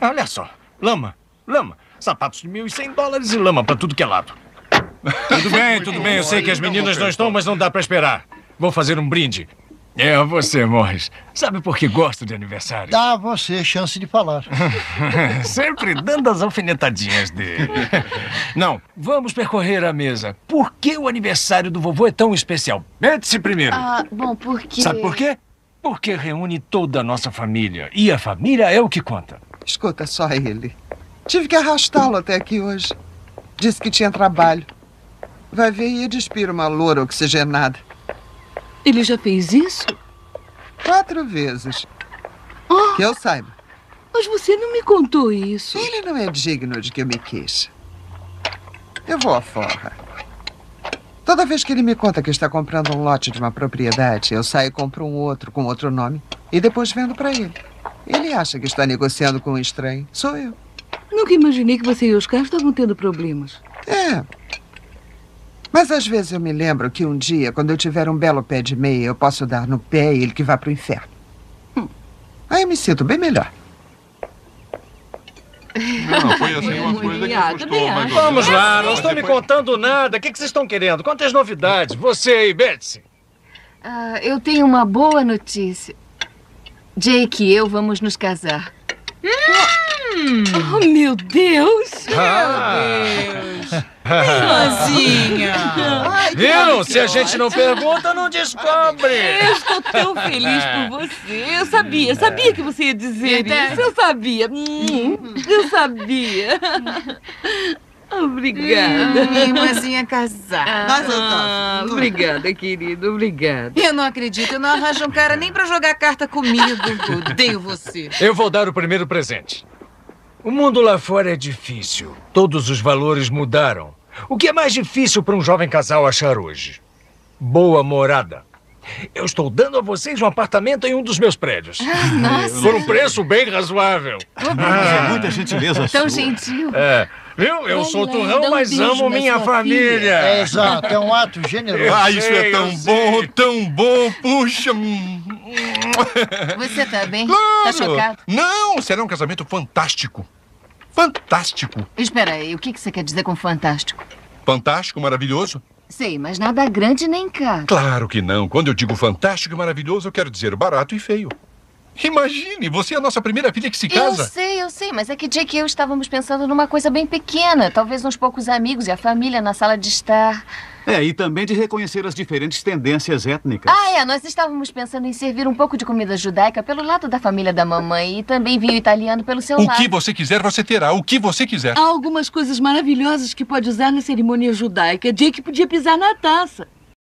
Olha só. Lama, lama. Sapatos de 1.100 dólares e lama pra tudo que é lado. Tudo bem, tudo bem. Eu sei que as meninas não estão, mas não dá pra esperar. Vou fazer um brinde. É você, Morris. Sabe por que gosto de aniversário? Dá a você chance de falar. Sempre dando as alfinetadinhas dele. Não, vamos percorrer a mesa. Por que o aniversário do vovô é tão especial? Mete-se primeiro. Ah, bom, porque... Sabe por quê? Porque reúne toda a nossa família. E a família é o que conta. Escuta só ele. Tive que arrastá-lo até aqui hoje. Disse que tinha trabalho. Vai ver e despira uma loura oxigenada. Ele já fez isso? Quatro vezes. Oh, Que eu saiba. mas você não me contou isso. Ele não é digno de que eu me queixe. Eu vou à forra. Toda vez que ele me conta que está comprando um lote de uma propriedade, eu saio e compro um outro com outro nome e depois vendo para ele. Ele acha que está negociando com um estranho. Sou eu. Nunca imaginei que você e Oscar estavam tendo problemas. É. Mas às vezes eu me lembro que um dia, quando eu tiver um belo pé de meia, eu posso dar no pé e ele que vá pro inferno. Hum. Aí eu me sinto bem melhor. Não, foi assim uma coisa que Ah, custou também mais acho. ou Vamos lá, não Mas estão me contando nada. O que, que vocês estão querendo? Quantas novidades? Você aí, Betsy. Ah, eu tenho uma boa notícia. Jake e eu vamos nos casar. Oh, meu Deus! Irmãzinha! Viram? Se a gente não pergunta, não descobre. Eu estou tão feliz por você. Eu sabia, sabia que você ia dizer Verdade. isso. Eu sabia. Hum, eu sabia. Obrigada. Minha irmãzinha casada. Ah, obrigada, querido. Obrigada. Eu não acredito, eu não arranjo um cara nem pra jogar carta comigo. Odeio você. Eu vou dar o primeiro presente. O mundo lá fora é difícil. Todos os valores mudaram. O que é mais difícil para um jovem casal achar hoje? Boa morada. Eu estou dando a vocês um apartamento em um dos meus prédios. Nossa, Por um preço bem razoável. É muita gentileza tão sua. gentil. É. Viu? Eu sou dá turrão, mas amo minha família. É exato, é um ato generoso. Ah, isso é tão bom, tão bom. Puxa. Você tá bem? Claro. Tá chocado? Não, será um casamento fantástico. Fantástico. Espera aí, o que que você quer dizer com fantástico? Fantástico, maravilhoso? Sei, mas nada grande nem caro. Claro que não. Quando eu digo fantástico e maravilhoso, eu quero dizer barato e feio. Imagine, você é a nossa primeira filha que se Eu casa. sei, eu sei, mas é que Jake e eu estávamos pensando numa coisa bem pequena. Talvez uns poucos amigos e a família na sala de estar. É, e também de reconhecer as diferentes tendências étnicas. Ah, é, nós estávamos pensando em servir um pouco de comida judaica pelo lado da família da mamãe e também vinho italiano pelo seu O lado. que você quiser, você terá. O que você quiser. Há algumas coisas maravilhosas que pode usar na cerimônia judaica. Jake podia pisar na taça.